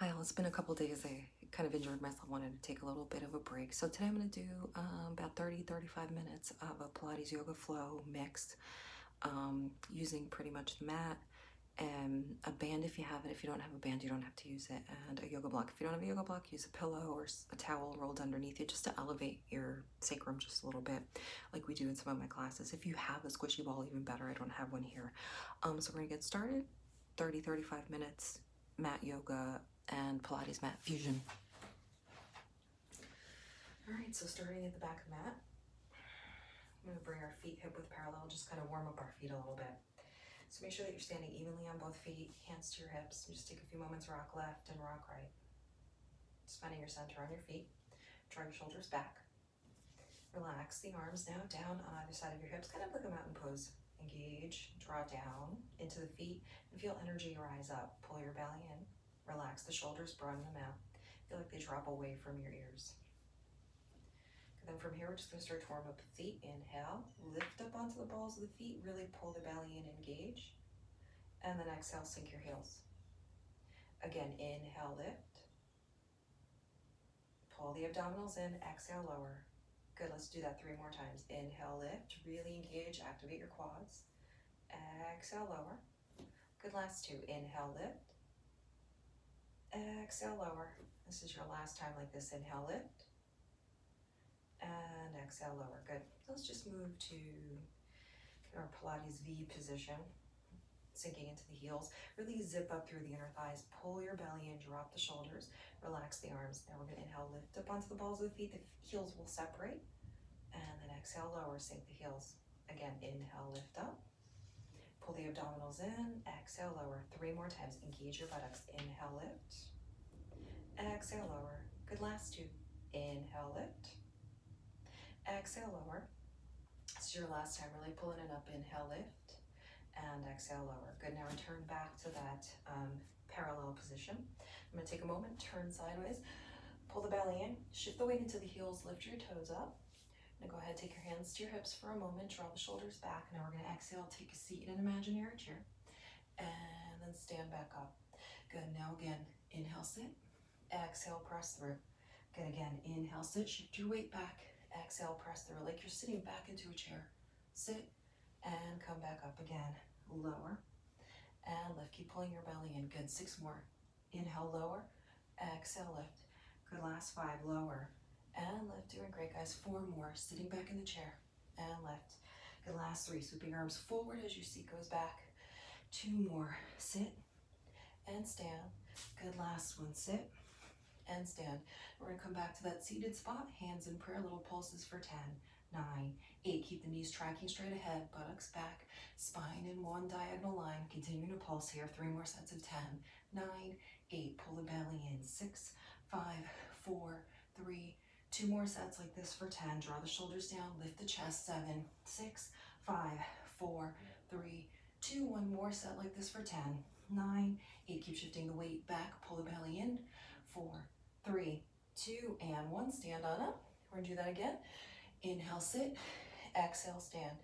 Hi, all. It's been a couple days. I kind of injured myself, wanted to take a little bit of a break. So today I'm going to do um, about 30 35 minutes of a Pilates yoga flow mixed um, using pretty much the mat and a band if you have it. If you don't have a band, you don't have to use it. And a yoga block. If you don't have a yoga block, use a pillow or a towel rolled underneath you just to elevate your sacrum just a little bit, like we do in some of my classes. If you have a squishy ball, even better. I don't have one here. Um, so we're going to get started. 30 35 minutes mat yoga and Pilates mat fusion. All right, so starting at the back of the mat, I'm gonna bring our feet hip width parallel, just kind of warm up our feet a little bit. So make sure that you're standing evenly on both feet, hands to your hips, and just take a few moments, rock left and rock right. Just finding your center on your feet. Draw your shoulders back. Relax the arms now down on either side of your hips, kind of like a mountain pose. Engage, draw down into the feet, and feel energy rise up. Pull your belly in, Relax the shoulders, broaden them out. Feel like they drop away from your ears. And then from here, we're just gonna start to warm up the feet. Inhale, lift up onto the balls of the feet, really pull the belly in, engage. And then exhale, sink your heels. Again, inhale, lift. Pull the abdominals in, exhale, lower. Good, let's do that three more times. Inhale, lift, really engage, activate your quads. Exhale, lower. Good, last two. Inhale, lift. Exhale, lower. This is your last time like this. Inhale, lift. And exhale, lower. Good. Let's just move to our Pilates V position. Sinking into the heels. Really zip up through the inner thighs. Pull your belly in, drop the shoulders. Relax the arms. Now we're going to inhale, lift up onto the balls of the feet. The heels will separate. And then exhale, lower, sink the heels. Again, inhale, lift up. Pull the abdominals in, exhale, lower. Three more times. Engage your buttocks. Inhale, lift. Exhale, lower. Good, last two. Inhale, lift. Exhale, lower. This is your last time. Really pulling it up. Inhale, lift. And exhale, lower. Good, now return back to that um, parallel position. I'm gonna take a moment, turn sideways, pull the belly in, shift the weight into the heels, lift your toes up. Now go ahead, take your hands to your hips for a moment, draw the shoulders back. Now we're gonna exhale, take a seat in an imaginary chair, and then stand back up. Good, now again, inhale, sit, exhale, press through. Good, again, inhale, sit, shift your weight back, exhale, press through, like you're sitting back into a chair. Sit, and come back up again, lower, and lift. Keep pulling your belly in. Good, six more. Inhale, lower, exhale, lift. Good, last five, lower, and lift. Doing great, guys. Four more. Sitting back in the chair and lift. Good. Last three. Sweeping arms forward as your seat goes back. Two more. Sit and stand. Good. Last one. Sit and stand. We're going to come back to that seated spot. Hands in prayer. Little pulses for 10, 9, 8. Keep the knees tracking straight ahead. Buttocks back. Spine in one diagonal line. Continuing to pulse here. Three more sets of 10, 9, 8. Pull the belly in. 6, 5, 4, 3, Two more sets like this for 10. Draw the shoulders down, lift the chest. Seven, six, five, four, three, two. One more set like this for 10. Nine, eight. Keep shifting the weight back. Pull the belly in. Four, three, two, and one. Stand on up. We're gonna do that again. Inhale, sit. Exhale, stand.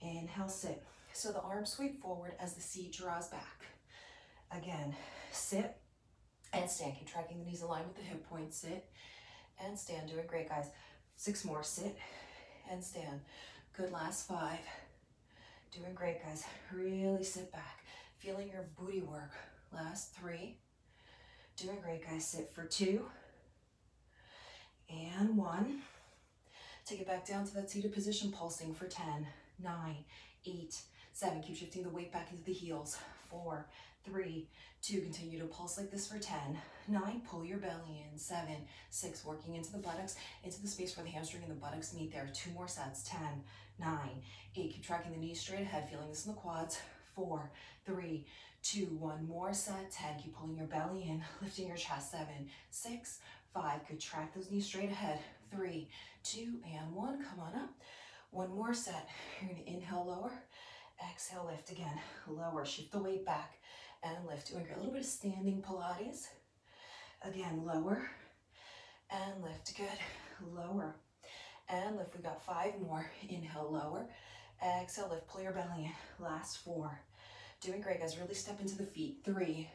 Inhale, sit. So the arms sweep forward as the seat draws back. Again, sit and stand. Keep tracking the knees aligned with the hip point. Sit and stand. Doing great, guys. Six more. Sit and stand. Good. Last five. Doing great, guys. Really sit back. Feeling your booty work. Last three. Doing great, guys. Sit for two. And one. Take it back down to that seated position, pulsing for 10, 9, 8, 7. Keep shifting the weight back into the heels. 4, three, two, continue to pulse like this for 10, nine, pull your belly in, seven, six, working into the buttocks, into the space where the hamstring and the buttocks meet. There, two more sets, 10, nine, eight, keep tracking the knees straight ahead, feeling this in the quads, four, three, two, one. More set, 10, keep pulling your belly in, lifting your chest, seven, six, five, good, track those knees straight ahead, three, two, and one, come on up, one more set, you're gonna inhale lower, exhale, lift again, lower, shift the weight back, and lift. Doing a little bit of standing Pilates. Again, lower and lift. Good. Lower and lift. We got five more. Inhale, lower. Exhale, lift. Pull your belly in. Last four. Doing great, guys. Really step into the feet. Three.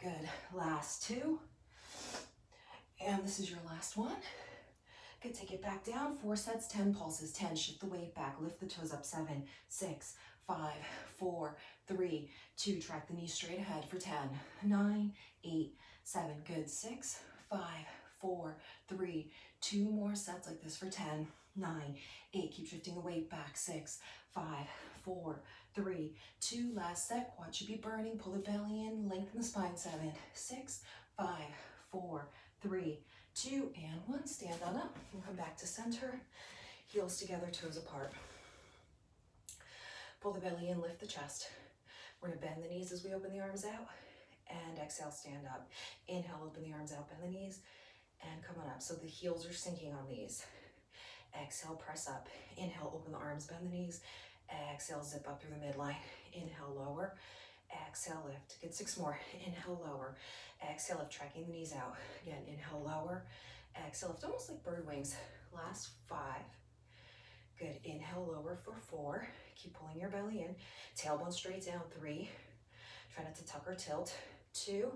Good. last two. And this is your last one. Good, take it back down. Four sets, 10 pulses. 10, shift the weight back. Lift the toes up. Seven, six, five, four, three, two. Track the knees straight ahead for 10, nine, eight, seven. Good, six, five, four, three, two more sets like this for 10, nine, eight. Keep shifting the weight back. Six, five, four, three, two. Last set. Quad should be burning. Pull the belly in. Lengthen the spine. Seven, six, five, four, three, two, and one. Stand on up and come back to center. Heels together, toes apart. Pull the belly in, lift the chest. We're gonna bend the knees as we open the arms out. And exhale, stand up. Inhale, open the arms out, bend the knees, and come on up. So the heels are sinking on these. Exhale, press up. Inhale, open the arms, bend the knees. Exhale, zip up through the midline. Inhale, lower. Exhale, lift. Good, six more. Inhale, lower. Exhale, lift, tracking the knees out. Again, inhale, lower. Exhale, lift, almost like bird wings. Last five. Good, inhale, lower for four. Keep pulling your belly in. Tailbone straight down, three. Try not to tuck or tilt. Two.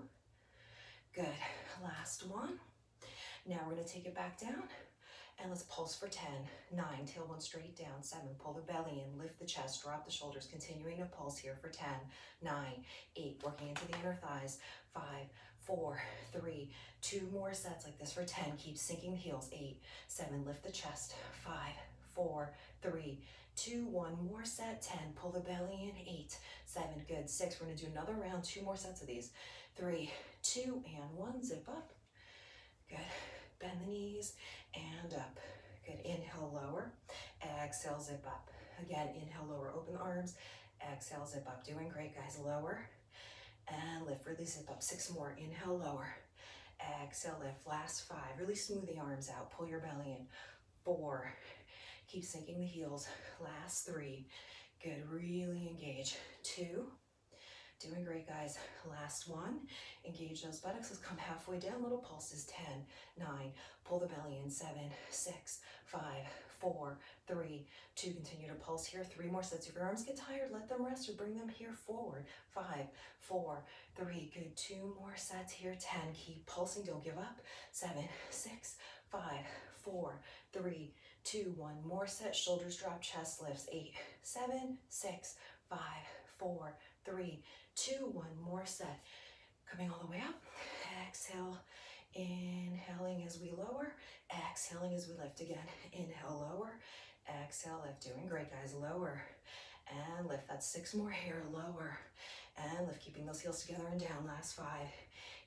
Good, last one. Now we're gonna take it back down and let's pulse for 10, nine, tailbone straight down, seven, pull the belly in, lift the chest, drop the shoulders, continuing to pulse here for 10, nine, eight, working into the inner thighs, five, four, three, two more sets like this for 10, keep sinking the heels, eight, seven, lift the chest, five, four, three, two, one more set, 10, pull the belly in, eight, seven, good, six, we're gonna do another round, two more sets of these, three, two, and one, zip up, good, bend the knees, and up. Good, inhale, lower, exhale, zip up. Again, inhale, lower, open the arms, exhale, zip up. Doing great, guys, lower, and lift, really zip up. Six more, inhale, lower, exhale, lift. Last five, really smooth the arms out, pull your belly in. Four, keep sinking the heels. Last three, good, really engage. Two, Doing great, guys. Last one. Engage those buttocks. Let's come halfway down. Little pulses. 10, 9. Pull the belly in. 7, 6, 5, 4, 3, 2. Continue to pulse here. Three more sets. If your arms get tired, let them rest or bring them here forward. 5, 4, 3. Good. Two more sets here. 10. Keep pulsing. Don't give up. 7, 6, 5, 4, 3, 2. One more set. Shoulders drop. Chest lifts. 8, 7, 6, 5, 4, 3, two, one more set. Coming all the way up, exhale, inhaling as we lower, exhaling as we lift again. Inhale, lower, exhale, lift. Doing great, guys. Lower and lift. That's six more here. Lower and lift. Keeping those heels together and down. Last five.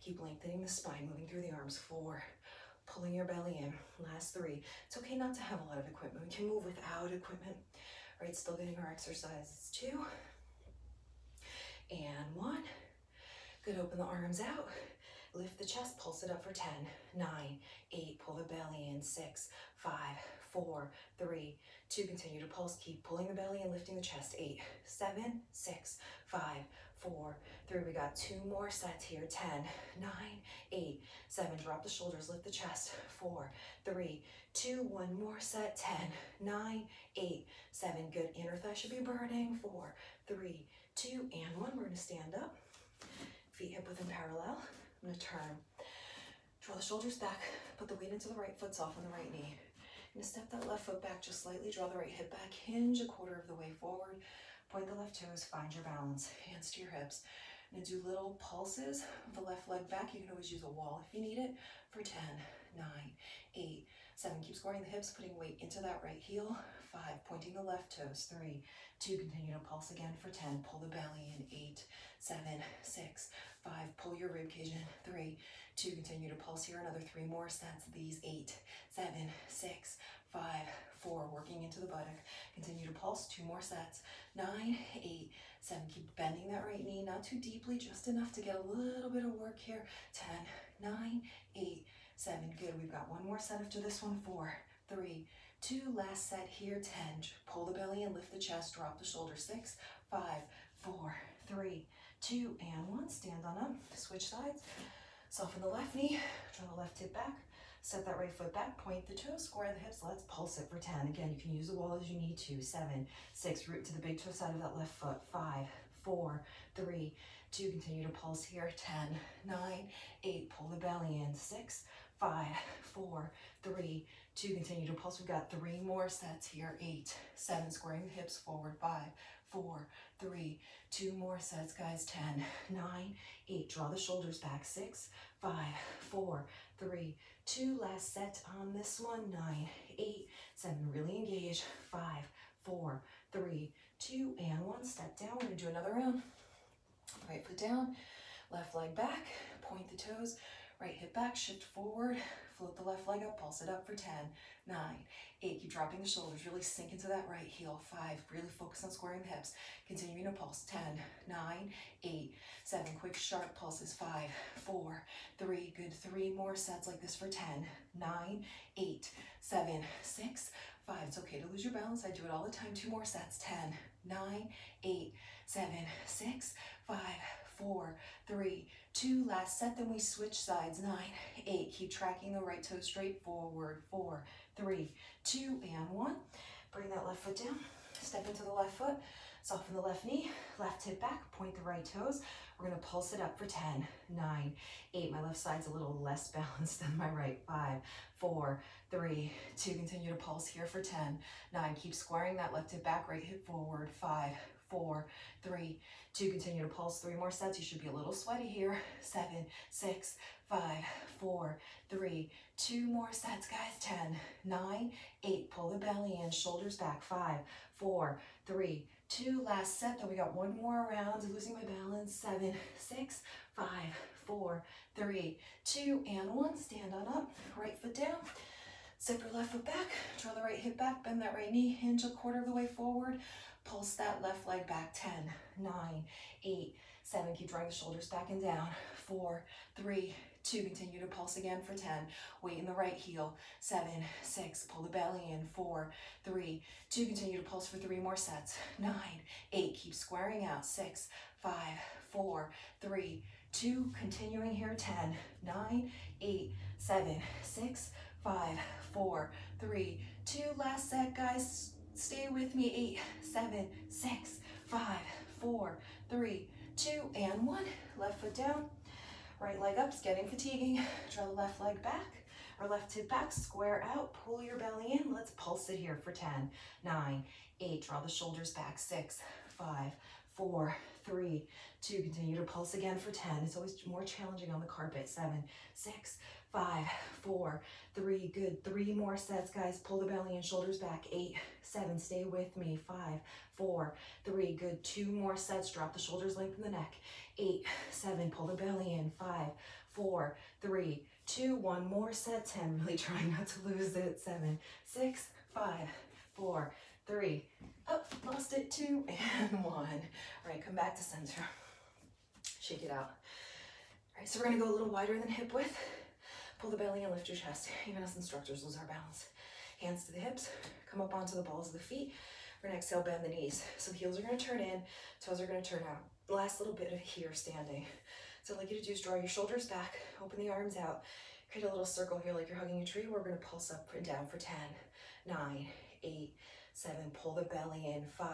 Keep lengthening the spine, moving through the arms. Four. Pulling your belly in. Last three. It's okay not to have a lot of equipment. We can move without equipment. All right, still getting our exercises. Two and one. Good, open the arms out. Lift the chest, pulse it up for 10, 9, 8, pull the belly in, 6, 5, 4, 3, 2, continue to pulse, keep pulling the belly and lifting the chest, 8, 7, 6, 5, 4, 3, we got two more sets here, 10, 9, 8, 7, drop the shoulders, lift the chest, 4, 3, 2, one more set, 10, 9, 8, 7, good, inner thigh should be burning, Four, three, two, and one. We're gonna stand up, feet hip width in parallel. I'm gonna turn, draw the shoulders back, put the weight into the right foot, soft on the right knee. I'm gonna step that left foot back just slightly, draw the right hip back, hinge a quarter of the way forward, point the left toes, find your balance, hands to your hips. I'm gonna do little pulses of the left leg back. You can always use a wall if you need it for 10, 9, 8, 7. Keep squaring the hips, putting weight into that right heel. 5, pointing the left toes. 3, Two, continue to pulse again for 10. Pull the belly in. Eight, seven, six, five. Pull your rib cage in. Three, two, continue to pulse here. Another three more sets. These eight, seven, six, five, four. Into the buttock. Continue to pulse. Two more sets. Nine, eight, seven. Keep bending that right knee. Not too deeply, just enough to get a little bit of work here. Ten, nine, eight, seven. Good. We've got one more set after this one. Four, three, two, last set here, 10. Pull the belly and lift the chest, drop the shoulder. six, five, four, three, two, and one. Stand on up, switch sides. Soften the left knee, draw the left hip back, set that right foot back, point the toes, square the hips, let's pulse it for 10. Again, you can use the wall as you need to. Seven, six, root to the big toe side of that left foot. Five, four, three, two, continue to pulse here, 10, nine, eight, pull the belly in, six, five, four, three, two, continue to pulse. We've got three more sets here, eight, seven, squaring the hips forward, five, four, three, two more sets, guys, 10, nine, eight, draw the shoulders back, six, five, four, three, two, last set on this one, nine, eight, seven, really engage, five, four, three, two, and one, step down, we're gonna do another round, right foot down, left leg back, point the toes, right hip back, shift forward, float the left leg up, pulse it up for 10, 9, 8, keep dropping the shoulders, really sink into that right heel, 5, really focus on squaring the hips, continuing to pulse, 10, 9, 8, 7, quick sharp pulses, 5, 4, 3, good, 3 more sets like this for 10, 9, 8, 7, 6, 5, it's okay to lose your balance, I do it all the time, 2 more sets, 10, 9, 8, 7, 6, 5, 4, 3, two, last set, then we switch sides, nine, eight, keep tracking the right toe straight forward, four, three, two, and one. Bring that left foot down, step into the left foot, soften the left knee, left hip back, point the right toes. We're gonna pulse it up for 10, nine, eight, my left side's a little less balanced than my right, five, four, three, two, continue to pulse here for 10, nine, keep squaring that left hip back, right hip forward, five, four, three, two, continue to pulse, three more sets, you should be a little sweaty here, seven, six, five, four, three, two more sets, guys, ten, nine, eight, pull the belly in, shoulders back, five, four, three, two, last set, then we got one more round, losing my balance, seven, six, five, four, three, two, and one, stand on up, right foot down, Step your left foot back, draw the right hip back, bend that right knee, hinge a quarter of the way forward, Pulse that left leg back, 10, 9, 8, 7. Keep drawing the shoulders back and down. 4, 3, 2. Continue to pulse again for 10. Weight in the right heel. 7, 6. Pull the belly in. 4, 3, 2. Continue to pulse for 3 more sets. 9, 8. Keep squaring out. 6, 5, 4, 3, 2. Continuing here. 10, 9, 8, 7, 6, 5, 4, 3, 2. Last set, guys Stay with me. Eight, seven, six, five, four, three, two, and one. Left foot down. Right leg up. It's getting fatiguing. Draw the left leg back or left hip back. Square out. Pull your belly in. Let's pulse it here for 10, 9, 8. Draw the shoulders back. 6, 5, 4, 3, 2. Continue to pulse again for 10. It's always more challenging on the carpet. 7, 6, five, four, three, good. Three more sets, guys. Pull the belly and shoulders back. Eight, seven, stay with me. Five, four, three, good. Two more sets. Drop the shoulders, lengthen the neck. Eight, seven, pull the belly in. Five, four, three, two, one more set. Ten, really trying not to lose it. Seven, six, five, four, three, up, lost it, two, and one. All right, come back to center. Shake it out. All right, so we're gonna go a little wider than hip width. Pull the belly and lift your chest. Even as instructors, lose our balance. Hands to the hips, come up onto the balls of the feet. We're gonna exhale, bend the knees. So heels are gonna turn in, toes are gonna turn out. Last little bit of here standing. So I'd like you to do is draw your shoulders back, open the arms out, create a little circle here like you're hugging a tree. We're gonna pulse up and down for 10, 9, 8, 7, pull the belly in, 5,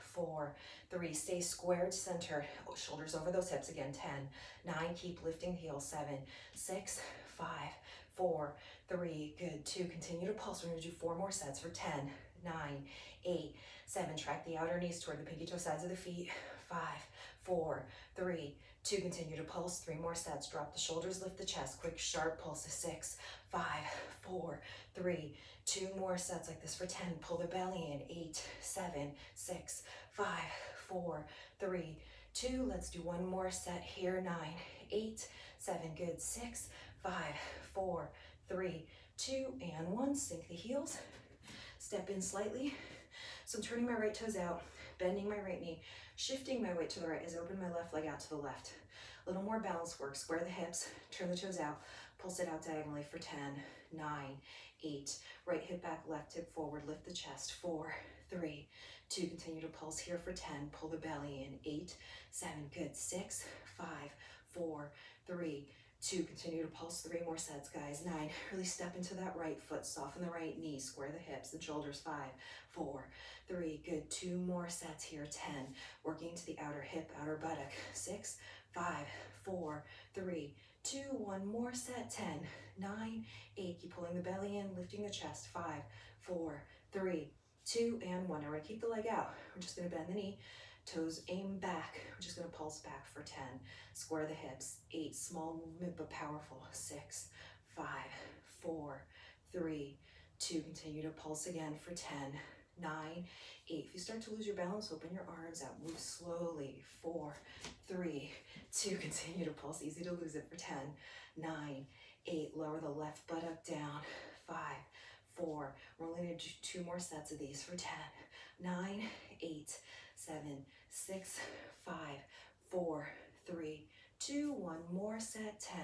4, 3, stay squared center, oh, shoulders over those hips again, 10, 9, keep lifting heels, 7, 6, five, four, three, good, two, continue to pulse. We're gonna do four more sets for 10, nine, eight, seven, track the outer knees toward the pinky toe sides of the feet, five, four, three, two, continue to pulse, three more sets, drop the shoulders, lift the chest, quick, sharp pulse six, five, four, three, two more sets like this for 10, pull the belly in, eight, seven, six, five, four, three, two, let's do one more set here, nine, eight, seven, good, six, five, four, three, two, and one. Sink the heels. Step in slightly. So I'm turning my right toes out, bending my right knee, shifting my weight to the right as I open my left leg out to the left. A little more balance work. Square the hips, turn the toes out, pulse it out diagonally for 10, 9, 8. Right hip back, left hip forward, lift the chest. 4, 3, 2. Continue to pulse here for 10. Pull the belly in. 8, 7. Good. 6, 5, 4, 3, two, continue to pulse three more sets, guys. Nine, really step into that right foot, soften the right knee, square the hips and shoulders. Five, four, three, good. Two more sets here. Ten, working to the outer hip, outer buttock. Six, five, four, three, two, one more set. Ten, nine, eight, keep pulling the belly in, lifting the chest. Five, four, three, two, and one. Now we're gonna keep the leg out. We're just gonna bend the knee, toes aim back. We're just gonna pulse back for 10. Square the hips. Eight, small movement but powerful. Six, five, four, three, two. Continue to pulse again for 10. Nine, eight. If you start to lose your balance, open your arms out. Move slowly. Four, three, two. Continue to pulse. Easy to lose it for 10. Nine, eight. Lower the left buttock down. Five, four. We're only gonna do two more sets of these for 10. Nine, eight, seven, six, five, four, three, two, one more set, 10,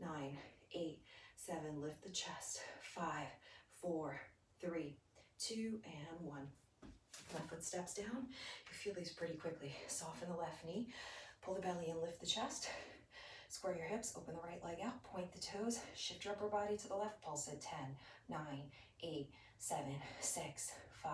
nine, eight, seven, lift the chest, five, four, three, two, and one. Left foot steps down. You feel these pretty quickly. Soften the left knee, pull the belly and lift the chest. Square your hips, open the right leg out, point the toes, shift your upper body to the left, pulse at 10, 9, 8, 7, 6, 5,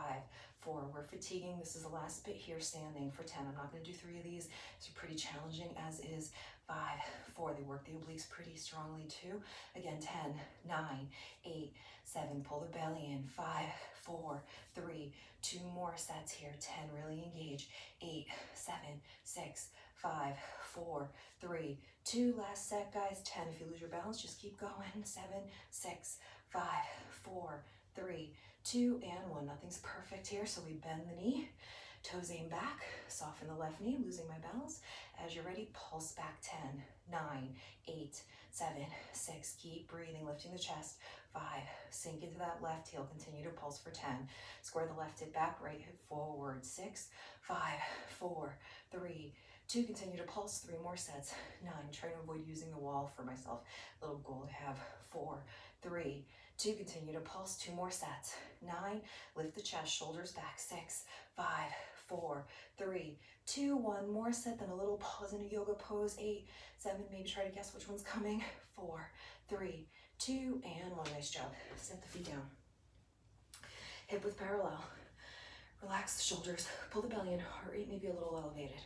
four. We're fatiguing. This is the last bit here standing for 10. I'm not going to do three of these. These are pretty challenging as is five, four. They work the obliques pretty strongly too. Again, 10, nine, eight, seven. Pull the belly in. Five, four, three, two more sets here. 10, really engage. Eight, seven, six, five, four, three, two. Last set, guys. 10. If you lose your balance, just keep going. Seven, six, five, four, three, two, and one. Nothing's perfect here, so we bend the knee, toes aim back, soften the left knee, losing my balance. As you're ready, pulse back 10, 9, 8, 7, 6. Keep breathing, lifting the chest. 5, sink into that left heel, continue to pulse for 10. Square the left hip back, right hip forward. 6, 5, 4, 3, Two, continue to pulse, three more sets. Nine, try to avoid using the wall for myself. Little goal to have four, three, two, continue to pulse, two more sets. Nine, lift the chest, shoulders back. Six, five, four, three, two, one more set, then a little pause in a yoga pose. Eight, seven, maybe try to guess which one's coming. Four, three, two, and one. Nice job. Set the feet down. Hip width parallel. Relax the shoulders, pull the belly in, heart rate may be a little elevated.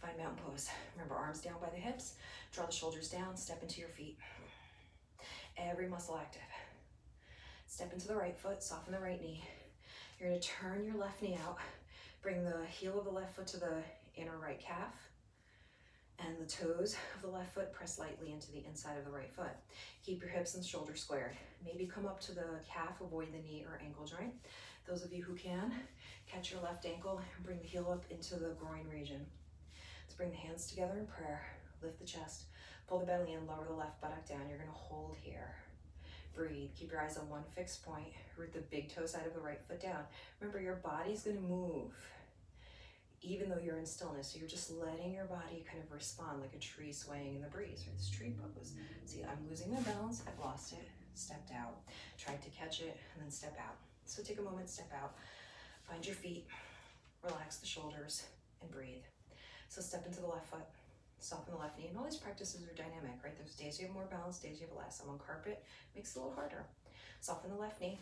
Find mountain pose. Remember, arms down by the hips. Draw the shoulders down. Step into your feet. Every muscle active. Step into the right foot. Soften the right knee. You're going to turn your left knee out. Bring the heel of the left foot to the inner right calf. And the toes of the left foot press lightly into the inside of the right foot. Keep your hips and shoulders squared. Maybe come up to the calf, avoid the knee or ankle joint. Those of you who can, catch your left ankle and bring the heel up into the groin region. Let's bring the hands together in prayer. Lift the chest. Pull the belly in, lower the left buttock down. You're going to hold here. Breathe. Keep your eyes on one fixed point. Root the big toe side of the right foot down. Remember, your body's going to move even though you're in stillness. So you're just letting your body kind of respond like a tree swaying in the breeze, or this tree pose. See, I'm losing my balance. I've lost it. Stepped out. Tried to catch it and then step out. So take a moment, step out. Find your feet. Relax the shoulders and breathe. So step into the left foot, soften the left knee. And all these practices are dynamic, right? There's days you have more balance, days you have less. I'm on carpet, makes it a little harder. Soften the left knee.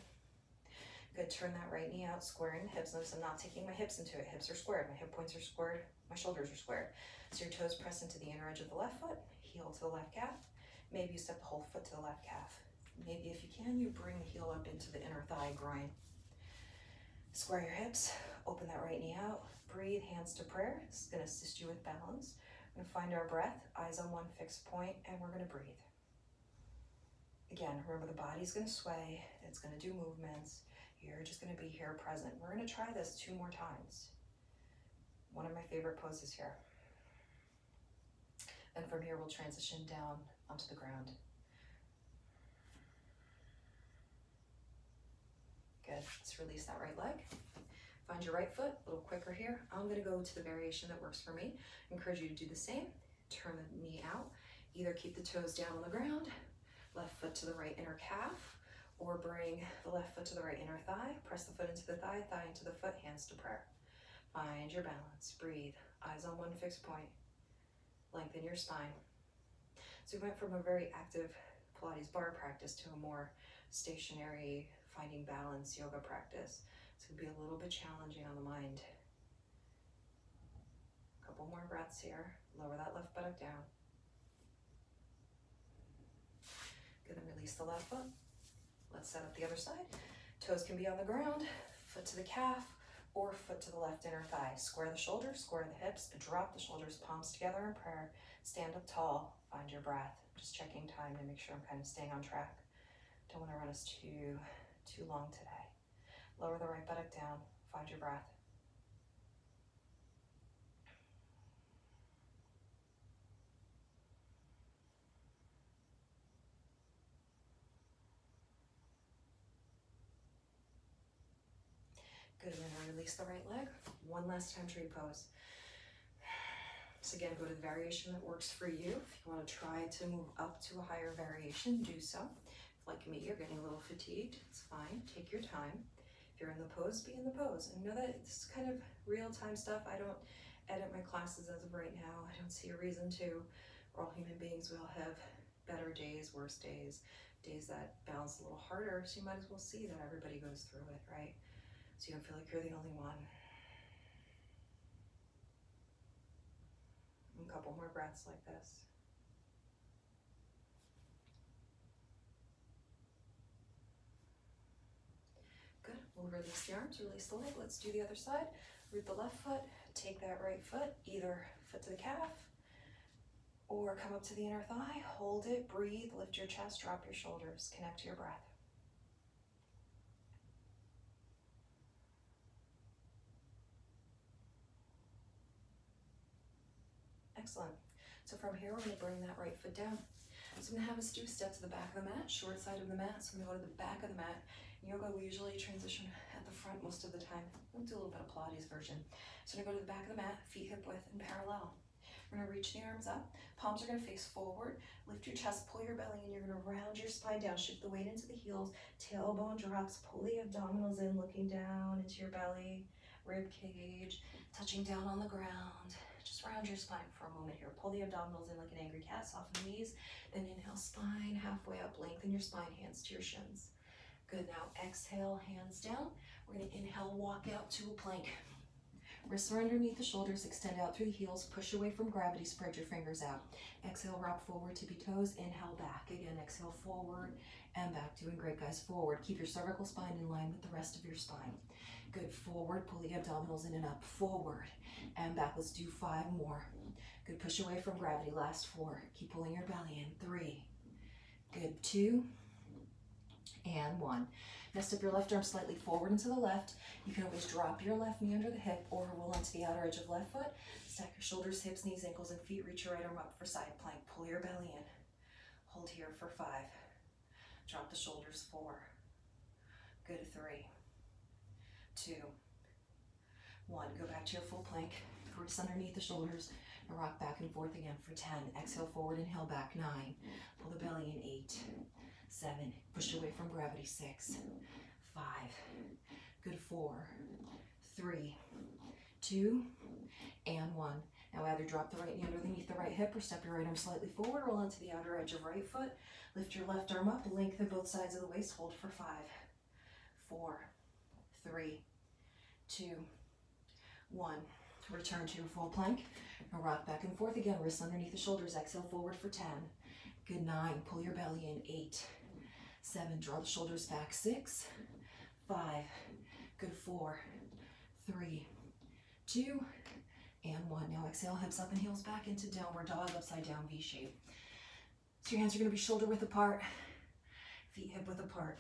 Good, turn that right knee out, squaring the hips. Notice I'm not taking my hips into it. Hips are squared, my hip points are squared, my shoulders are squared. So your toes press into the inner edge of the left foot, heel to the left calf. Maybe you step the whole foot to the left calf. Maybe if you can, you bring the heel up into the inner thigh groin. Square your hips, open that right knee out, breathe, hands to prayer. This is going to assist you with balance. We're to find our breath, eyes on one fixed point, and we're going to breathe. Again, remember the body's going to sway, it's going to do movements. You're just going to be here present. We're going to try this two more times. One of my favorite poses here. And from here, we'll transition down onto the ground. Good. Let's release that right leg. Find your right foot, a little quicker here. I'm gonna go to the variation that works for me. encourage you to do the same. Turn the knee out. Either keep the toes down on the ground, left foot to the right inner calf, or bring the left foot to the right inner thigh. Press the foot into the thigh, thigh into the foot, hands to prayer. Find your balance. Breathe. Eyes on one fixed point. Lengthen your spine. So we went from a very active Pilates barre practice to a more stationary, finding balance yoga practice. It's gonna be a little bit challenging on the mind. A Couple more breaths here. Lower that left buttock down. Then release the left foot. Let's set up the other side. Toes can be on the ground, foot to the calf, or foot to the left inner thigh. Square the shoulders, square the hips, drop the shoulders, palms together in prayer. Stand up tall, find your breath. Just checking time to make sure I'm kind of staying on track. Don't want to run us too, too long today. Lower the right buttock down, find your breath. Good, we're gonna release the right leg. One last time tree pose. So again, go to the variation that works for you. If you wanna try to move up to a higher variation, do so. Like me, you're getting a little fatigued, it's fine, take your time. If you're in the pose, be in the pose. And know that it's kind of real-time stuff. I don't edit my classes as of right now. I don't see a reason to. We're all human beings, we all have better days, worse days, days that balance a little harder, so you might as well see that everybody goes through it, right? So you don't feel like you're the only one. A couple more breaths like this. Good. We'll release the arms, release the leg. Let's do the other side. Root the left foot, take that right foot, either foot to the calf or come up to the inner thigh. Hold it, breathe, lift your chest, drop your shoulders, connect to your breath. Excellent. So from here, we're gonna bring that right foot down. So I'm gonna have us do step to the back of the mat, short side of the mat. So I'm gonna go to the back of the mat. Yoga, we usually transition at the front most of the time. We'll do a little bit of Pilates version. So I'm gonna go to the back of the mat, feet hip width and parallel. We're gonna reach the arms up. Palms are gonna face forward. Lift your chest, pull your belly in. You're gonna round your spine down. Shift the weight into the heels. Tailbone drops. Pull the abdominals in, looking down into your belly. Rib cage, touching down on the ground. Just round your spine for a moment here. Pull the abdominals in like an angry cat, soften the knees. Then inhale, spine halfway up. Lengthen your spine, hands to your shins. Good, now exhale, hands down. We're gonna inhale, walk out to a plank. Wrists are underneath the shoulders, extend out through the heels, push away from gravity, spread your fingers out. Exhale, rock forward, tippy toes, inhale back. Again, exhale forward and back. Doing great, guys. Forward. Keep your cervical spine in line with the rest of your spine. Good, forward, pull the abdominals in and up. Forward and back. Let's do five more. Good, push away from gravity. Last four. Keep pulling your belly in. Three. Good, two and one. Now step your left arm slightly forward and to the left. You can always drop your left knee under the hip or roll onto the outer edge of left foot. Stack your shoulders, hips, knees, ankles, and feet. Reach your right arm up for side plank. Pull your belly in. Hold here for five. Drop the shoulders, four. Good, three, two, one. Go back to your full plank. Wrists underneath the shoulders and rock back and forth again for 10. Exhale forward, inhale back, nine. Pull the belly in, eight, seven. Push away from gravity, six, five. Good, four, three, two, and one. Now either drop the right knee underneath the right hip or step your right arm slightly forward, roll onto the outer edge of right foot. Lift your left arm up, lengthen both sides of the waist, hold for five, four, three, two, one. Return to your full plank and rock back and forth again. Wrists underneath the shoulders. Exhale forward for 10. Good nine. Pull your belly in. Eight, seven. Draw the shoulders back. Six, five. Good four, three, two, and one. Now exhale, hips up and heels back into downward dog, upside down V shape. So your hands are going to be shoulder width apart, feet hip width apart.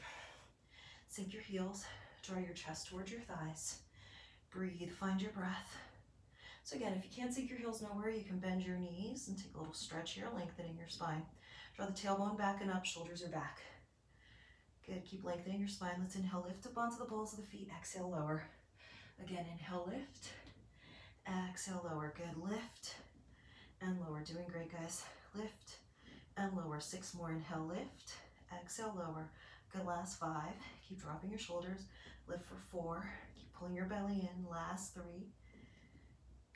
Sink your heels, draw your chest towards your thighs. Breathe, find your breath. So again, if you can't sink your heels nowhere, you can bend your knees and take a little stretch here, lengthening your spine. Draw the tailbone back and up, shoulders are back. Good, keep lengthening your spine. Let's inhale, lift up onto the balls of the feet. Exhale, lower. Again, inhale, lift. Exhale, lower. Good, lift and lower. Doing great, guys. Lift and lower. Six more. Inhale, lift. Exhale, lower. Good, last five. Keep dropping your shoulders. Lift for four. Keep pulling your belly in. Last three.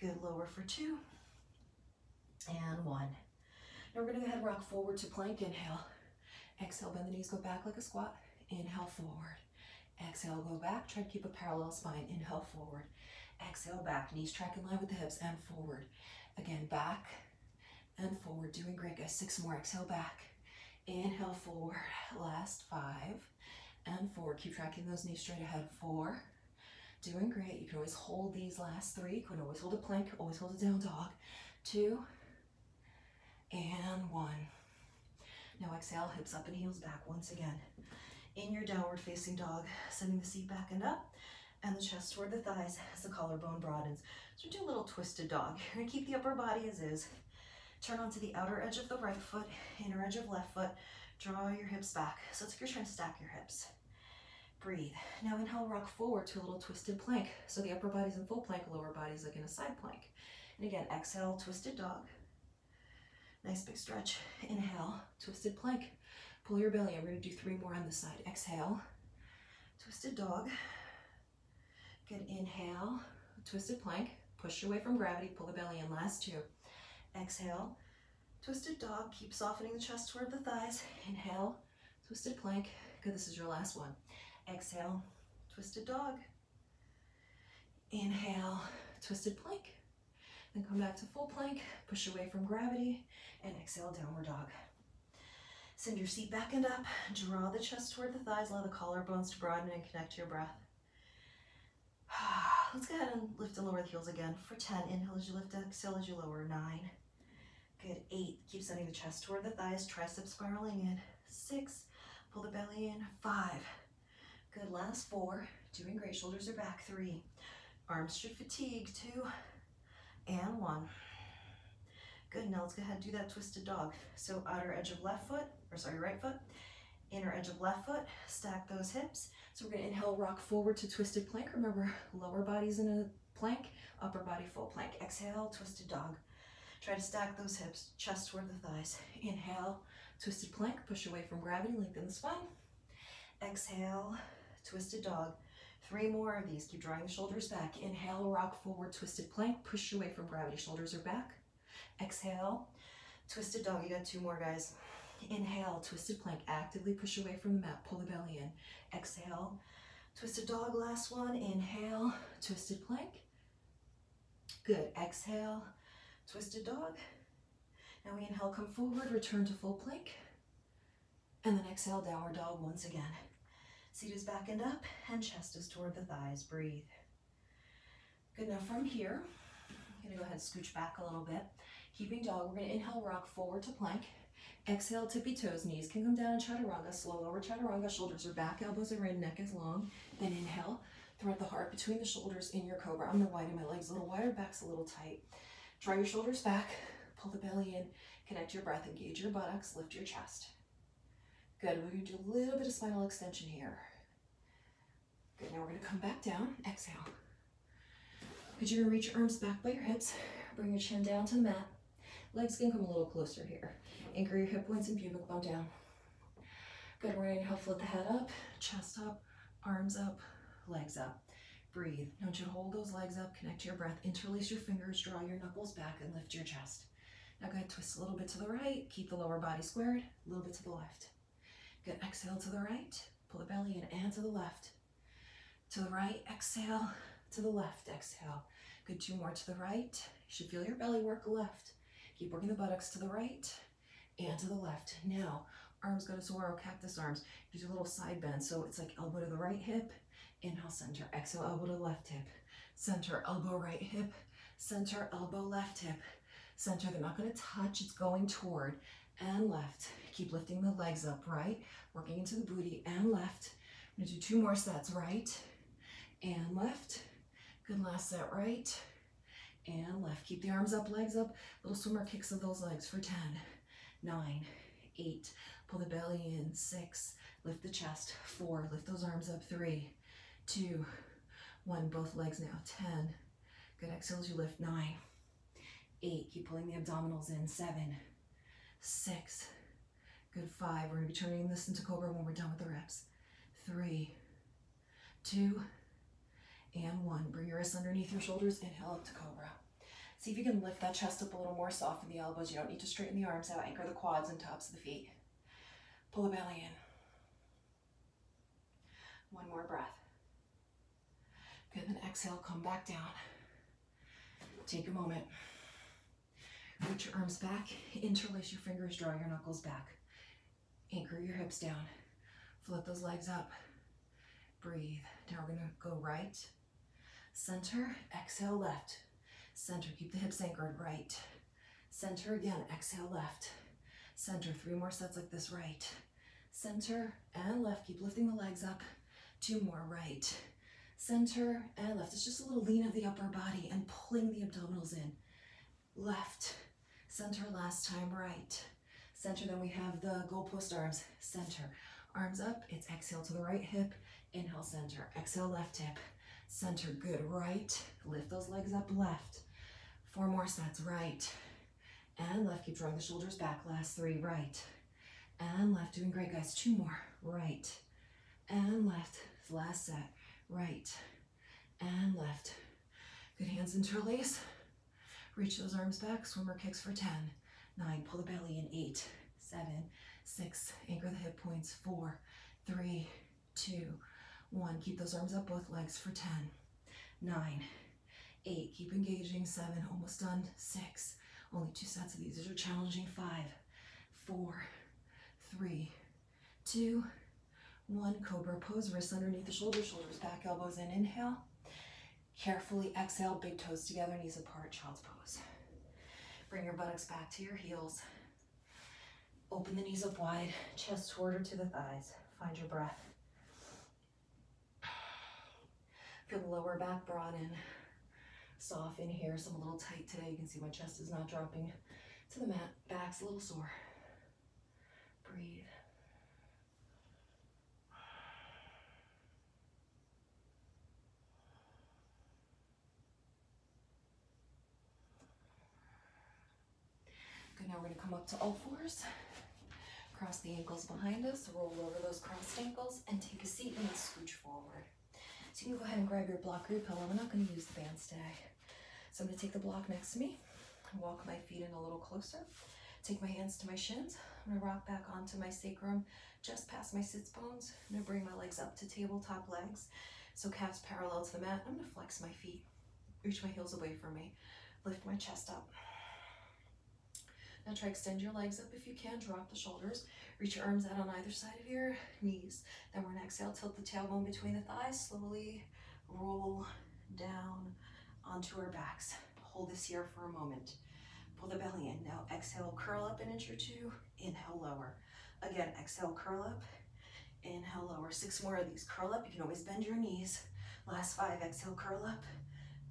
Good, lower for two. And one. Now we're gonna go ahead rock forward to plank, inhale. Exhale, bend the knees, go back like a squat. Inhale, forward. Exhale, go back. Try to keep a parallel spine. Inhale, forward. Exhale, back. Knees track in line with the hips and forward. Again, back and forward. Doing great, guys. Six more. Exhale, back. Inhale, forward. Last five. And forward. Keep tracking those knees straight ahead. Four. Doing great. You can always hold these last three. You can always hold a plank. Always hold a down dog. Two. And one. Now exhale, hips up and heels back once again. In your downward facing dog, sending the seat back and up and the chest toward the thighs as the collarbone broadens. So do a little twisted dog. You're gonna keep the upper body as is. Turn onto the outer edge of the right foot, inner edge of left foot. Draw your hips back. So it's like you're trying to stack your hips. Breathe. Now inhale, rock forward to a little twisted plank. So the upper body's in full plank, lower body's like in a side plank. And again, exhale, twisted dog. Nice big stretch. Inhale, twisted plank. Pull your belly. We're going to do three more on this side. Exhale, twisted dog. Good. Inhale, twisted plank. Push away from gravity. Pull the belly in. Last two. Exhale, twisted dog. Keep softening the chest toward the thighs. Inhale, twisted plank. Good. This is your last one. Exhale, twisted dog. Inhale, twisted plank. Then come back to full plank, push away from gravity, and exhale, downward dog. Send your seat back and up, draw the chest toward the thighs, allow the collarbones to broaden and connect to your breath. Let's go ahead and lift and lower the heels again for 10. Inhale as you lift, exhale as you lower. Nine. Good. Eight. Keep sending the chest toward the thighs, tricep spiraling in. Six. Pull the belly in. Five. Good. Last four. Doing great. Shoulders are back. Three. Arms should fatigue. Two and one. Good, now let's go ahead and do that twisted dog. So outer edge of left foot, or sorry, right foot, inner edge of left foot, stack those hips. So we're gonna inhale, rock forward to twisted plank. Remember, lower body's in a plank, upper body full plank. Exhale, twisted dog. Try to stack those hips, chest toward the thighs. Inhale, twisted plank, push away from gravity, lengthen the spine. Exhale, twisted dog. Three more of these. Keep drawing the shoulders back. Inhale, rock forward, twisted plank. Push away from gravity. Shoulders are back. Exhale, twisted dog. You got two more, guys. Inhale, twisted plank. Actively push away from the mat. Pull the belly in. Exhale, twisted dog. Last one. Inhale, twisted plank. Good. Exhale, twisted dog. Now we inhale, come forward, return to full plank. And then exhale, downward dog once again. Seat is back and up, and chest is toward the thighs. Breathe. Good, now from here, I'm gonna go ahead and scooch back a little bit. Keeping dog, we're gonna inhale, rock forward to plank. Exhale, tippy toes, knees can come down in chaturanga, slow lower chaturanga, shoulders are back, elbows are in, neck is long. Then inhale, thread the heart between the shoulders in your cobra. I'm gonna widen my legs a little wider, back's a little tight. Draw your shoulders back, pull the belly in, connect your breath, engage your buttocks, lift your chest. Good, we're gonna do a little bit of spinal extension here. Good, now we're gonna come back down, exhale. Good, you're gonna reach your arms back by your hips, bring your chin down to the mat. Legs can come a little closer here. Anchor your hip points and pubic bone down. Good, we're gonna inhale, float the head up, chest up, arms up, legs up. Breathe. Don't you hold those legs up, connect to your breath, interlace your fingers, draw your knuckles back, and lift your chest. Now go ahead, twist a little bit to the right, keep the lower body squared, a little bit to the left. Good, exhale to the right, pull the belly in and to the left. To the right, exhale, to the left, exhale. Good, two more to the right. You should feel your belly work left. Keep working the buttocks to the right and to the left. Now, arms go to saguaro cactus arms. You do a little side bend, so it's like elbow to the right hip, inhale, center, exhale, elbow to left hip, center, elbow, right hip, center, elbow, left hip, center. They're not gonna touch, it's going toward and left. Keep lifting the legs up, right? Working into the booty and left. I'm gonna do two more sets, right and left. Good last set, right and left. Keep the arms up, legs up. Little swimmer kicks of those legs for 10, 9, 8. Pull the belly in, 6. Lift the chest, 4. Lift those arms up, 3, 2, 1. Both legs now, 10. Good, exhale as you lift, 9, 8. Keep pulling the abdominals in, 7, 6, Good, five. We're gonna be turning this into cobra when we're done with the reps. Three, two, and one. Bring your wrists underneath your shoulders. Inhale up to cobra. See if you can lift that chest up a little more, soften the elbows. You don't need to straighten the arms out. Anchor the quads and tops of the feet. Pull the belly in. One more breath. Good, then exhale, come back down. Take a moment. Reach your arms back, interlace your fingers, draw your knuckles back. Anchor your hips down. Float those legs up. Breathe. Now we're gonna go right, center, exhale left. Center, keep the hips anchored, right. Center again, exhale left. Center, three more sets like this, right. Center and left, keep lifting the legs up. Two more, right. Center and left. It's just a little lean of the upper body and pulling the abdominals in. Left, center last time, right. Center, then we have the goalpost arms, center. Arms up, it's exhale to the right hip, inhale center, exhale left hip, center, good, right. Lift those legs up, left. Four more sets, right. And left, keep drawing the shoulders back, last three, right. And left, doing great guys, two more, right. And left, last set, right. And left. Good hands interlace. Reach those arms back, swimmer kicks for 10, 9, pull the belly in, eight, seven, six, anchor the hip points, 4, 3, 2, 1. Keep those arms up both legs for 10, 9, 8, keep engaging, 7, almost done, 6, only two sets of these. These are challenging, 5, 4, 3, 2, 1. Cobra pose, wrists underneath the shoulders, shoulders back, elbows in, inhale. Carefully exhale, big toes together, knees apart, child's pose. Bring your buttocks back to your heels. Open the knees up wide, chest toward or to the thighs. Find your breath. Feel the lower back broaden. Soft in here, so I'm a little tight today. You can see my chest is not dropping to the mat. Back's a little sore. Breathe. Good, now we're gonna come up to all fours. Cross the ankles behind us, roll over those crossed ankles, and take a seat and scooch forward. So you can go ahead and grab your block or your pillow. I'm not gonna use the band today. So I'm gonna take the block next to me, walk my feet in a little closer, take my hands to my shins. I'm gonna rock back onto my sacrum, just past my sits bones. I'm gonna bring my legs up to tabletop legs. So calves parallel to the mat. I'm gonna flex my feet, reach my heels away from me, lift my chest up. Now try extend your legs up if you can, drop the shoulders, reach your arms out on either side of your knees. Then we're gonna exhale, tilt the tailbone between the thighs, slowly roll down onto our backs. Hold this here for a moment. Pull the belly in. Now exhale, curl up an inch or two, inhale, lower. Again, exhale, curl up, inhale, lower. Six more of these. Curl up, you can always bend your knees. Last five, exhale, curl up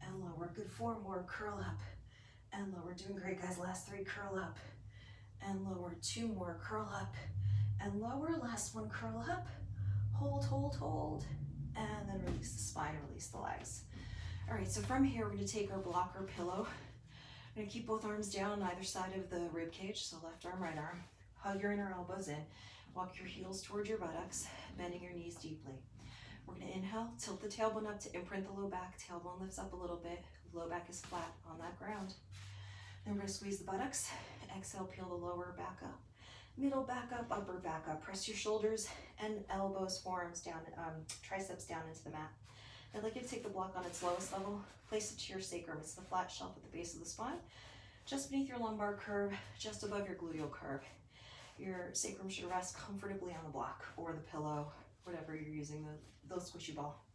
and lower. Good, four more, curl up and lower. Doing great, guys. Last three, curl up and lower. Two more, curl up and lower. Last one, curl up. Hold, hold, hold. And then release the spine, release the legs. All right, so from here, we're gonna take our block or pillow. We're gonna keep both arms down on either side of the rib cage, so left arm, right arm. Hug your inner elbows in. Walk your heels towards your buttocks, bending your knees deeply. Inhale, tilt the tailbone up to imprint the low back. Tailbone lifts up a little bit. Low back is flat on that ground. Then we're gonna squeeze the buttocks. Exhale, peel the lower back up. Middle back up, upper back up. Press your shoulders and elbows, forearms down, um, triceps down into the mat. I'd like you to take the block on its lowest level, place it to your sacrum. It's the flat shelf at the base of the spine, just beneath your lumbar curve, just above your gluteal curve. Your sacrum should rest comfortably on the block or the pillow, whatever you're using, the, the squishy ball.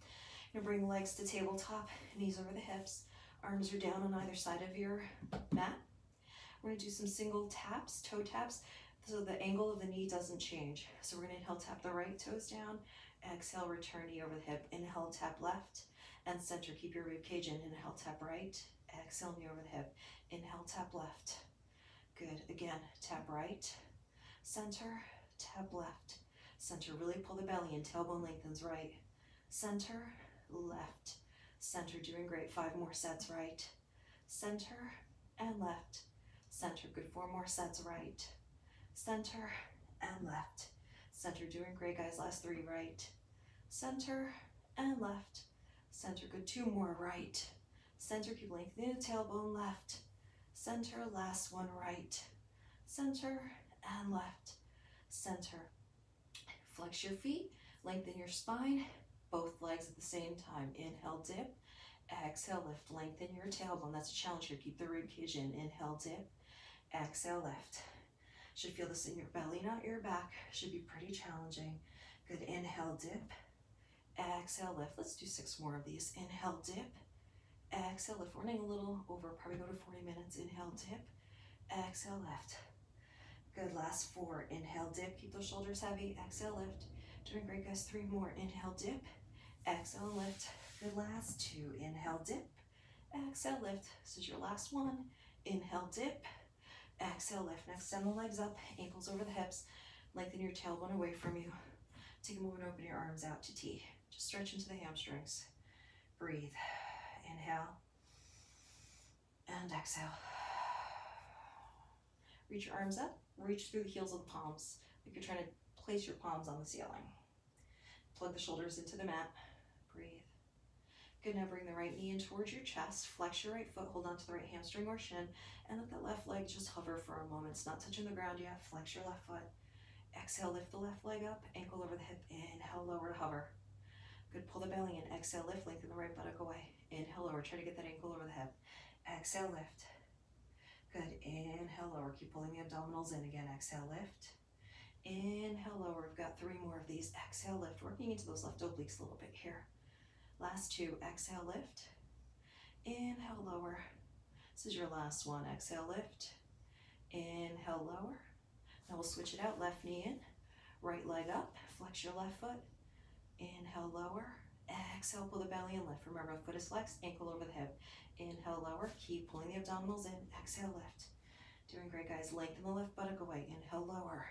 You're bring legs to tabletop, knees over the hips, arms are down on either side of your mat. We're gonna do some single taps, toe taps, so the angle of the knee doesn't change. So we're gonna inhale, tap the right toes down, exhale, return knee over the hip, inhale, tap left, and center, keep your rib cage in, inhale, tap right, exhale, knee over the hip, inhale, tap left. Good, again, tap right, center, tap left, center, really pull the belly in, tailbone lengthens right, center, left, center, doing great, five more sets, right, center, and left, center, good, four more sets, right, center, and left, center, doing great, guys, last three, right, center, and left, center, good, two more, right, center, keep lengthening the tailbone, left, center, last one right, center, and left, center. Flex your feet, lengthen your spine, both legs at the same time. Inhale, dip, exhale, lift, lengthen your tailbone. That's a challenge here. Keep the rib cage in. Inhale, dip, exhale, lift. Should feel this in your belly, not your back. Should be pretty challenging. Good. Inhale, dip, exhale, lift. Let's do six more of these. Inhale, dip, exhale, lift. We're running a little over, probably go to 40 minutes. Inhale, dip, exhale, lift. Good, last four. Inhale, dip, keep those shoulders heavy. Exhale, lift. Doing great, guys. Three more. Inhale, dip, exhale, lift. Good, last two. Inhale, dip, exhale, lift. This is your last one. Inhale, dip, exhale, lift. Next, send the legs up, ankles over the hips. Lengthen your tailbone away from you. Take a moment, open your arms out to T. Just stretch into the hamstrings. Breathe. Inhale. And exhale. Reach your arms up. Reach through the heels of the palms. Like you're trying to place your palms on the ceiling. Plug the shoulders into the mat. Breathe. Good, now bring the right knee in towards your chest. Flex your right foot, hold on to the right hamstring or shin, and let that left leg just hover for a moment. It's not touching the ground yet. Flex your left foot. Exhale, lift the left leg up, ankle over the hip. Inhale, lower to hover. Good, pull the belly in. Exhale, lift, lengthen the right buttock away. Inhale, lower. Try to get that ankle over the hip. Exhale, lift. Good, inhale, lower. Keep pulling the abdominals in again. Exhale, lift. Inhale, lower. We've got three more of these. Exhale, lift. Working into those left obliques a little bit here. Last two. Exhale, lift. Inhale, lower. This is your last one. Exhale, lift. Inhale, lower. Now we'll switch it out. Left knee in, right leg up. Flex your left foot. Inhale, lower. Exhale, pull the belly and lift. Remember, foot is flexed, ankle over the hip. Inhale, lower. Keep pulling the abdominals in. Exhale, lift. Doing great, guys. Lengthen the left buttock away. Inhale, lower.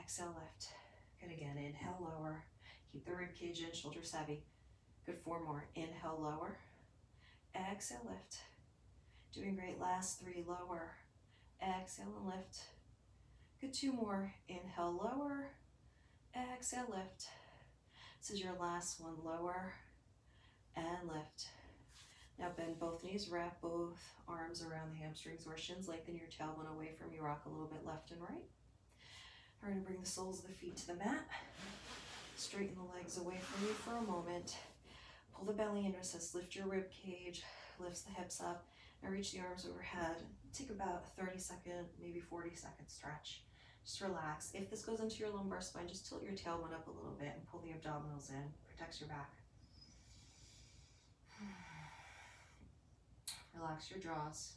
Exhale, lift. Good again. Inhale, lower. Keep the rib cage in, shoulders heavy. Good. Four more. Inhale, lower. Exhale, lift. Doing great. Last three. Lower. Exhale and lift. Good. Two more. Inhale, lower. Exhale, lift. This is your last one. Lower and lift. Now bend both knees, wrap both arms around the hamstrings or shins, lengthen your tailbone away from you, rock a little bit left and right. We're going to bring the soles of the feet to the mat. Straighten the legs away from you for a moment. Pull the belly in, assist, lift your rib cage, lifts the hips up. Now reach the arms overhead. Take about a 30 second, maybe 40 second stretch. Just relax. If this goes into your lumbar spine, just tilt your tailbone up a little bit and pull the abdominals in. Protects your back. Relax your jaws.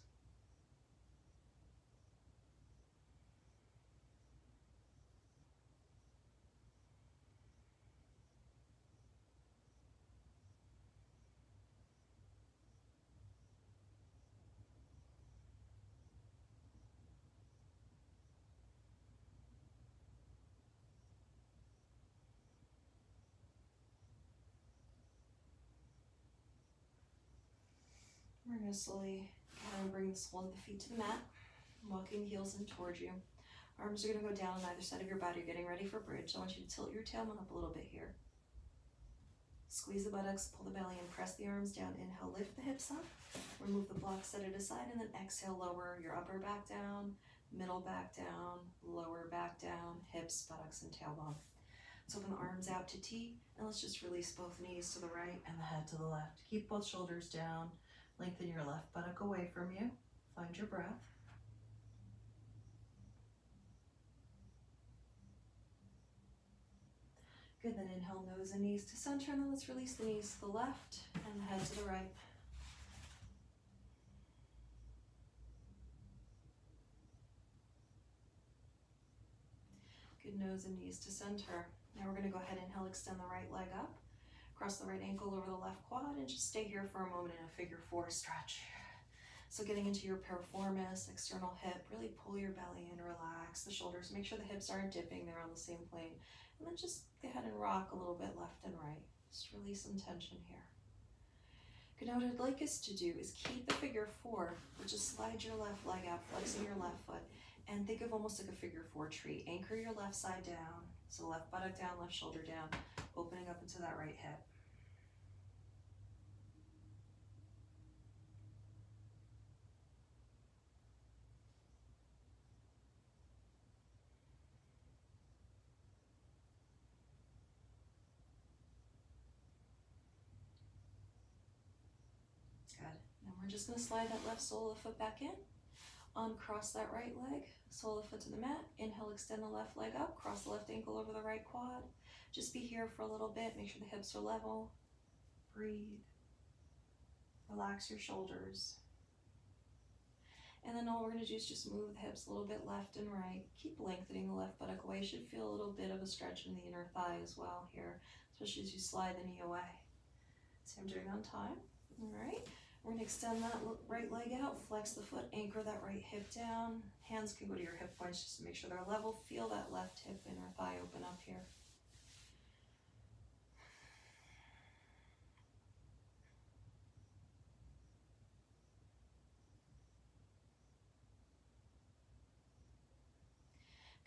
We're to slowly kind of bring the soles of the feet to the mat, walking the heels in towards you. Arms are going to go down on either side of your body. You're getting ready for bridge. I want you to tilt your tailbone up a little bit here. Squeeze the buttocks, pull the belly in, press the arms down. Inhale, lift the hips up. Remove the block, set it aside, and then exhale, lower your upper back down, middle back down, lower back down, hips, buttocks, and tailbone. So open the arms out to T, and let's just release both knees to the right and the head to the left. Keep both shoulders down. Lengthen your left buttock away from you. Find your breath. Good, then inhale nose and knees to center, and then let's release the knees to the left and the head to the right. Good nose and knees to center. Now we're going to go ahead and inhale, extend the right leg up. Cross the right ankle over the left quad and just stay here for a moment in a figure four stretch. So getting into your piriformis, external hip, really pull your belly in, relax the shoulders, make sure the hips aren't dipping, they're on the same plane. And then just go ahead and rock a little bit left and right. Just release some tension here. Good, now what I'd like us to do is keep the figure four, but just slide your left leg out, flexing your left foot, and think of almost like a figure four tree. Anchor your left side down, so left buttock down, left shoulder down, opening up into that right hip. Just gonna slide that left sole of the foot back in. Um, Uncross that right leg, sole of the foot to the mat. Inhale, extend the left leg up, cross the left ankle over the right quad. Just be here for a little bit, make sure the hips are level. Breathe. Relax your shoulders. And then all we're gonna do is just move the hips a little bit left and right. Keep lengthening the left buttock away. You should feel a little bit of a stretch in the inner thigh as well here, especially as you slide the knee away. Same doing on time. All right. We're gonna extend that right leg out, flex the foot, anchor that right hip down. Hands can go to your hip points just to make sure they're level. Feel that left hip, and inner thigh open up here.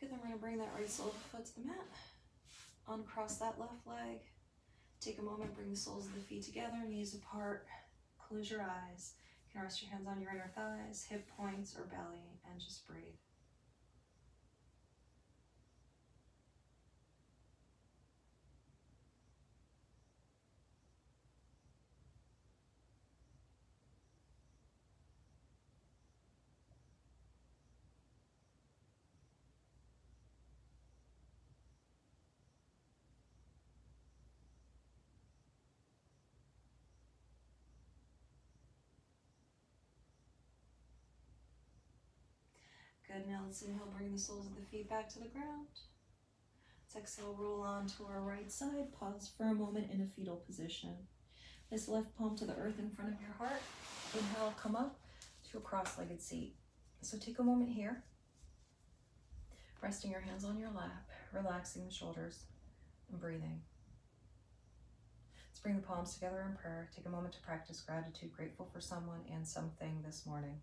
Good, then we're gonna bring that right sole of the foot to the mat. Uncross that left leg. Take a moment, bring the soles of the feet together, knees apart. Close your eyes. You can rest your hands on your inner thighs, hip points, or belly, and just breathe. Let's inhale, bring the soles of the feet back to the ground. Let's exhale, roll on to our right side. Pause for a moment in a fetal position. Place left palm to the earth in front of your heart. Inhale, come up to a cross-legged seat. So take a moment here, resting your hands on your lap, relaxing the shoulders, and breathing. Let's bring the palms together in prayer. Take a moment to practice gratitude, grateful for someone and something this morning.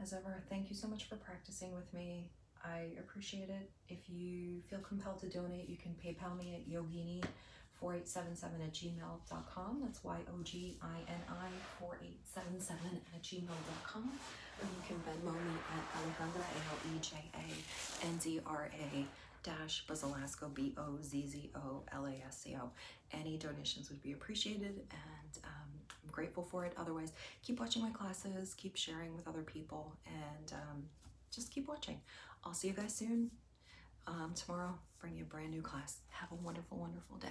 As ever, thank you so much for practicing with me. I appreciate it. If you feel compelled to donate, you can PayPal me at yogini4877 at gmail.com. That's Y O G I N I 4877 at gmail.com. Or you can Venmo me at Alejandra, A L E J A N D R A dash Bozzolasco, B O Z Z O L A S C O. Any donations would be appreciated and um, I'm grateful for it. Otherwise, keep watching my classes, keep sharing with other people, and um, just keep watching. I'll see you guys soon. Um, tomorrow, bring you a brand new class. Have a wonderful, wonderful day.